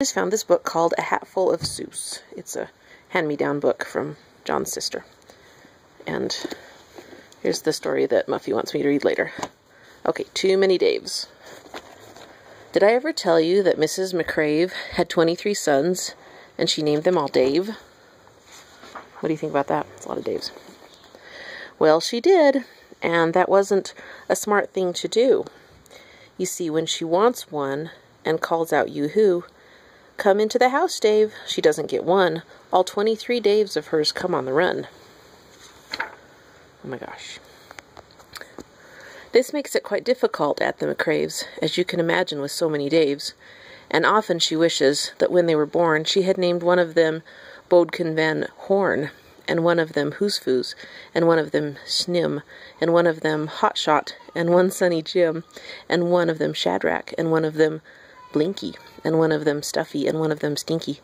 Just found this book called A Hatful of Seuss. It's a hand-me-down book from John's sister. And here's the story that Muffy wants me to read later. Okay, Too Many Daves. Did I ever tell you that Mrs. McCrave had 23 sons and she named them all Dave? What do you think about that? It's a lot of Daves. Well, she did, and that wasn't a smart thing to do. You see, when she wants one and calls out yoo-hoo, Come into the house, Dave. She doesn't get one. All 23 Daves of hers come on the run. Oh my gosh. This makes it quite difficult at the McCraves, as you can imagine with so many Daves, and often she wishes that when they were born she had named one of them Bodkin Van Horn, and one of them Hoos-Foos, and one of them Snimm, and one of them Hotshot, and one Sunny Jim, and one of them Shadrach, and one of them Blinky, and one of them Stuffy, and one of them Stinky,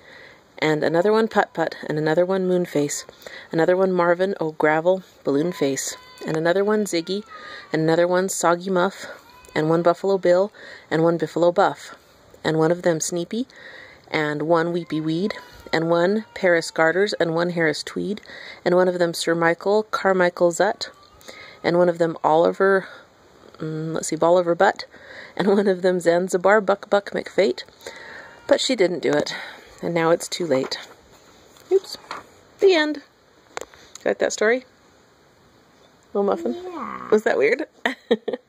and another one Put Put, and another one Moonface, another one Marvin O'Gravel Balloon Face, and another one Ziggy, and another one Soggy Muff, and one Buffalo Bill, and one Biffalo Buff, and one of them Sneepy, and one Weepy Weed, and one Paris Garters, and one Harris Tweed, and one of them Sir Michael Carmichael Zutt, and one of them Oliver, um, let's see, Boliver Butt, and one of them Zanzibar Buck Buck McFate, but she didn't do it, and now it's too late. Oops. The end. Got that story? Little muffin? Yeah. Was that weird?